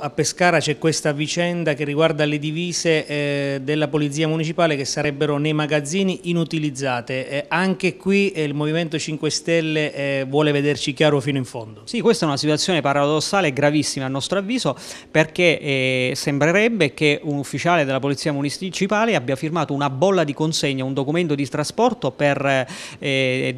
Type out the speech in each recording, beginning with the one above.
A Pescara c'è questa vicenda che riguarda le divise eh, della Polizia Municipale che sarebbero nei magazzini inutilizzate. Eh, anche qui eh, il Movimento 5 Stelle eh, vuole vederci chiaro fino in fondo. Sì, questa è una situazione paradossale e gravissima a nostro avviso perché eh, sembrerebbe che un ufficiale della Polizia Municipale abbia firmato una bolla di consegna, un documento di trasporto per eh,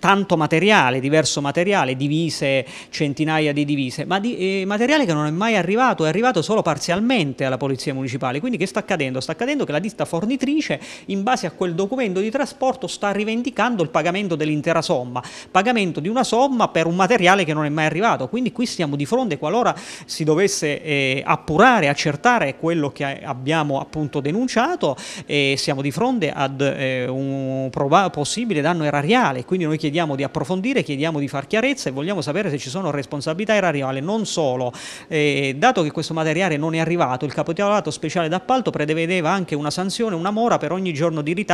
tanto materiale, diverso materiale, divise, centinaia di divise, ma di materiale che non è mai arrivato arrivato, è arrivato solo parzialmente alla Polizia Municipale. Quindi che sta accadendo? Sta accadendo che la ditta fornitrice, in base a quel documento di trasporto, sta rivendicando il pagamento dell'intera somma, pagamento di una somma per un materiale che non è mai arrivato. Quindi qui stiamo di fronte, qualora si dovesse eh, appurare, accertare quello che abbiamo appunto denunciato, eh, siamo di fronte ad eh, un possibile danno erariale. Quindi noi chiediamo di approfondire, chiediamo di far chiarezza e vogliamo sapere se ci sono responsabilità erariali, non solo eh, dato che questo materiale non è arrivato, il capitolato speciale d'appalto prevedeva anche una sanzione, una mora per ogni giorno di, di,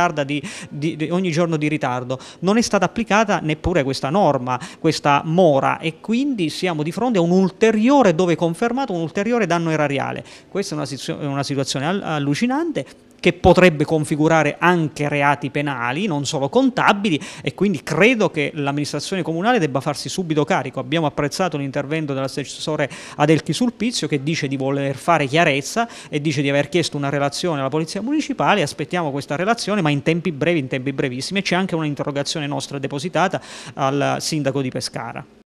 di, di, ogni giorno di ritardo. Non è stata applicata neppure questa norma, questa mora e quindi siamo di fronte a un ulteriore, dove confermato, un ulteriore danno erariale. Questa è una, una situazione allucinante che potrebbe configurare anche reati penali, non solo contabili, e quindi credo che l'amministrazione comunale debba farsi subito carico. Abbiamo apprezzato l'intervento dell'assessore Adelchi Sulpizio che dice di voler fare chiarezza e dice di aver chiesto una relazione alla Polizia Municipale, aspettiamo questa relazione, ma in tempi brevi, in tempi brevissimi, e c'è anche un'interrogazione nostra depositata al sindaco di Pescara.